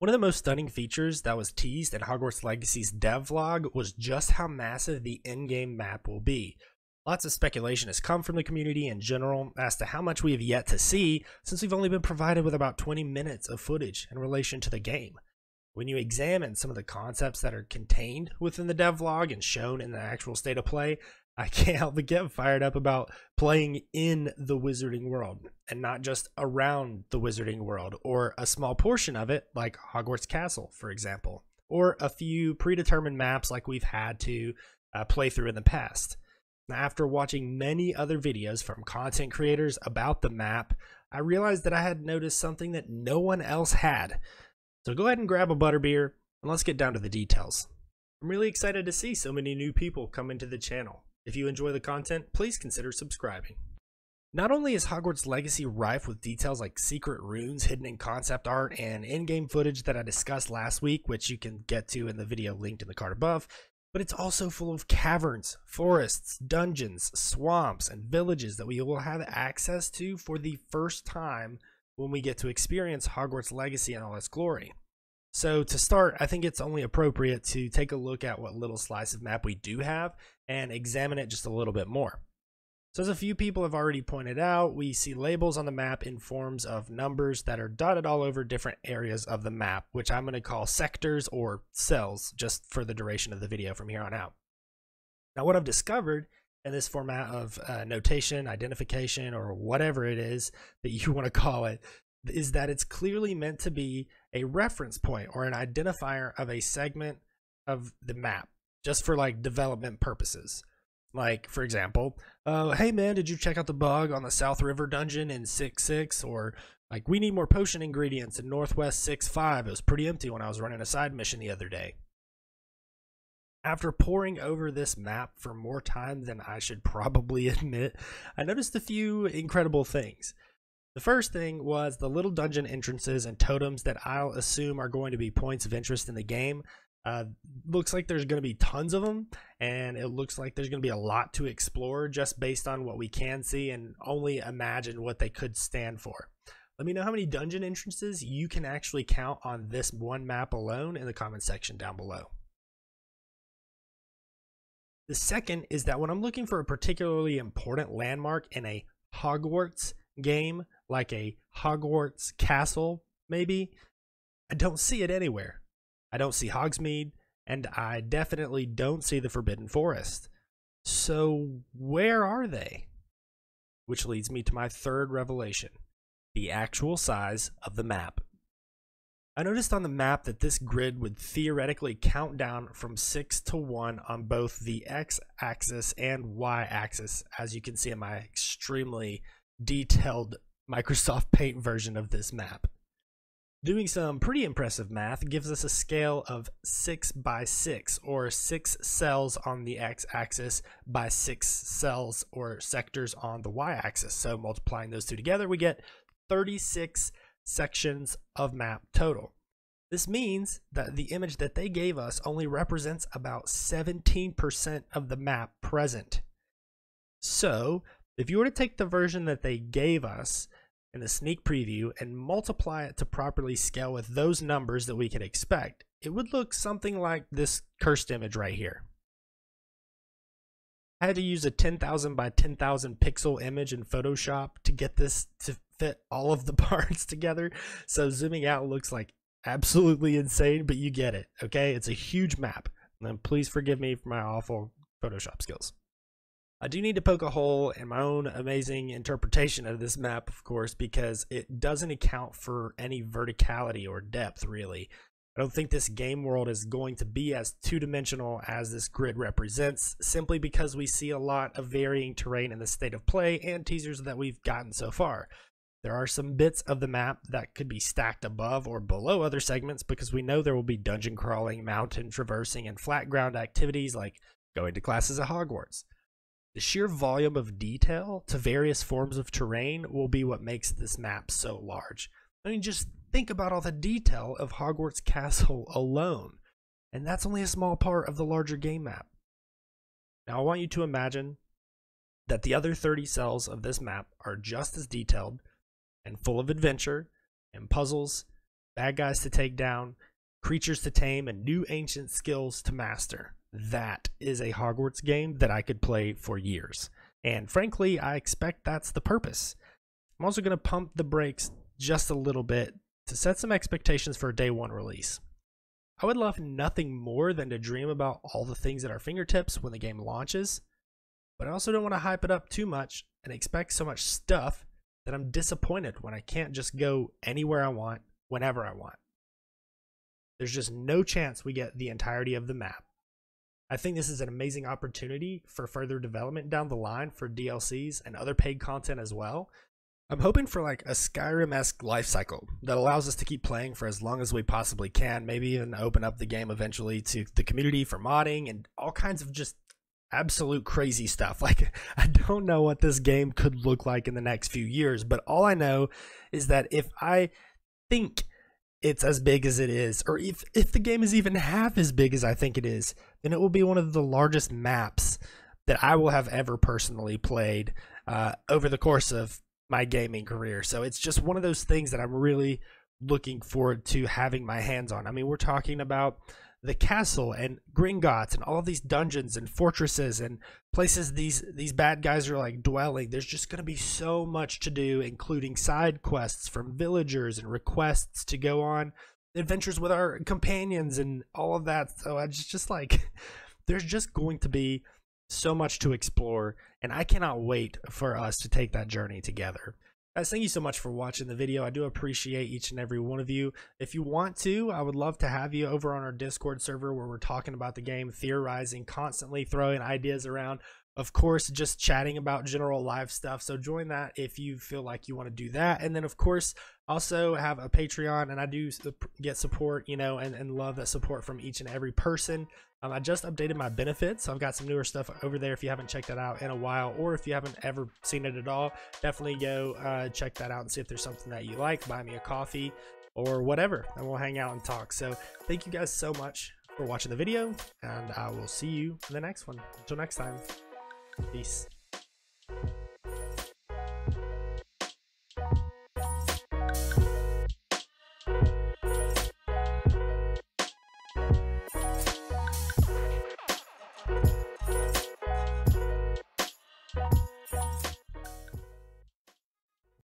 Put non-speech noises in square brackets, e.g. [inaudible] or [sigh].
One of the most stunning features that was teased in Hogwarts Legacy's devlog was just how massive the in-game map will be. Lots of speculation has come from the community in general as to how much we have yet to see since we've only been provided with about 20 minutes of footage in relation to the game. When you examine some of the concepts that are contained within the devlog and shown in the actual state of play, I can't help but get fired up about playing in the wizarding world and not just around the wizarding world or a small portion of it, like Hogwarts Castle, for example, or a few predetermined maps like we've had to uh, play through in the past. Now, after watching many other videos from content creators about the map, I realized that I had noticed something that no one else had. So go ahead and grab a butterbeer and let's get down to the details. I'm really excited to see so many new people come into the channel. If you enjoy the content, please consider subscribing. Not only is Hogwarts Legacy rife with details like secret runes hidden in concept art and in-game footage that I discussed last week, which you can get to in the video linked in the card above, but it's also full of caverns, forests, dungeons, swamps, and villages that we will have access to for the first time when we get to experience Hogwarts Legacy in all its glory. So to start, I think it's only appropriate to take a look at what little slice of map we do have and examine it just a little bit more. So as a few people have already pointed out, we see labels on the map in forms of numbers that are dotted all over different areas of the map, which I'm going to call sectors or cells just for the duration of the video from here on out. Now what I've discovered in this format of uh, notation, identification, or whatever it is that you [laughs] want to call it, is that it's clearly meant to be a reference point or an identifier of a segment of the map just for like development purposes. Like, for example, uh, hey man, did you check out the bug on the South River dungeon in 6 6? Or like, we need more potion ingredients in Northwest 6 5. It was pretty empty when I was running a side mission the other day. After poring over this map for more time than I should probably [laughs] admit, I noticed a few incredible things. The first thing was the little dungeon entrances and totems that I'll assume are going to be points of interest in the game. Uh, looks like there's going to be tons of them, and it looks like there's going to be a lot to explore just based on what we can see and only imagine what they could stand for. Let me know how many dungeon entrances you can actually count on this one map alone in the comment section down below. The second is that when I'm looking for a particularly important landmark in a Hogwarts game, like a Hogwarts castle, maybe, I don't see it anywhere. I don't see Hogsmeade, and I definitely don't see the Forbidden Forest. So, where are they? Which leads me to my third revelation the actual size of the map. I noticed on the map that this grid would theoretically count down from 6 to 1 on both the x axis and y axis, as you can see in my extremely detailed Microsoft [laughs] Paint version of this map. Doing some pretty impressive math gives us a scale of 6 by 6, or 6 cells on the x-axis by 6 cells or sectors on the y-axis. So multiplying those two together, we get 36 sections of map total. This means that the image that they gave us only represents about 17% of the map present. So, if you were to take the version that they gave us in the sneak preview and multiply it to properly scale with those numbers that we could expect, it would look something like this cursed image right here. I had to use a 10,000 by 10,000 pixel image in Photoshop to get this to fit all of the [laughs] parts together. So zooming out looks like absolutely insane, but you get it, okay? It's a huge map. And please forgive me for my awful Photoshop skills. I do need to poke a hole in my own amazing interpretation of this map, of course, because it doesn't account for any verticality or depth, really. I don't think this game world is going to be as two-dimensional as this grid represents, simply because we see a lot of varying terrain in the state of play and teasers that we've gotten so far. There are some bits of the map that could be stacked above or below other segments because we know there will be dungeon crawling, mountain traversing, and flat ground activities like going to classes at Hogwarts. The sheer volume of detail to various forms of terrain will be what makes this map so large. I mean, just think about all the detail of Hogwarts Castle alone, and that's only a small part of the larger game map. Now, I want you to imagine that the other 30 cells of this map are just as detailed and full of adventure and puzzles, bad guys to take down, creatures to tame, and new ancient skills to master. That is a Hogwarts game that I could play for years. And frankly, I expect that's the purpose. I'm also going to pump the brakes just a little bit to set some expectations for a day one release. I would love nothing more than to dream about all the things at our fingertips when the game launches, but I also don't want to hype it up too much and expect so much stuff that I'm disappointed when I can't just go anywhere I want, whenever I want. There's just no chance we get the entirety of the map. I think this is an amazing opportunity for further development down the line for DLCs and other paid content as well, I'm hoping for like a Skyrim esque life cycle that allows us to keep playing for as long as we possibly can. Maybe even open up the game eventually to the community for modding and all kinds of just absolute crazy stuff. [laughs] Like, I don't know what this game could look like in the next few years, but all I know is that if I think it's as big as it is, or if, if the game is even half as big as I think it is, then it will be one of the largest maps that I will have ever personally played uh, over the course of my gaming career. So it's just one of those things that I'm really looking forward to having my hands on. I mean, we're talking about the castle and Gringotts and all of these dungeons and fortresses and places these these bad guys are like dwelling. There's just going to be so much to do, including side quests from villagers and requests to go on adventures with our companions and all of that. So I just just like [laughs] there's just going to be so much to explore, and I cannot wait for us to take that journey together. Guys, thank you so much for watching the video. I do appreciate each and every one of you. If you want to, I would love to have you over on our Discord server where we're talking about the game, theorizing, constantly throwing ideas around. Of course, just chatting about general live stuff. So join that if you feel like you want to do that. And then, of course, also have a Patreon, and I do get support, you know, and, and love that support from each and every person. Um, I just updated my benefits. I've got some newer stuff over there if you haven't checked that out in a while, or if you haven't ever seen it at all, definitely go uh, check that out and see if there's something that you like. Buy me a coffee or whatever, and we'll hang out and talk. So thank you guys so much for watching the video, and I will see you in the next one. Until next time, peace.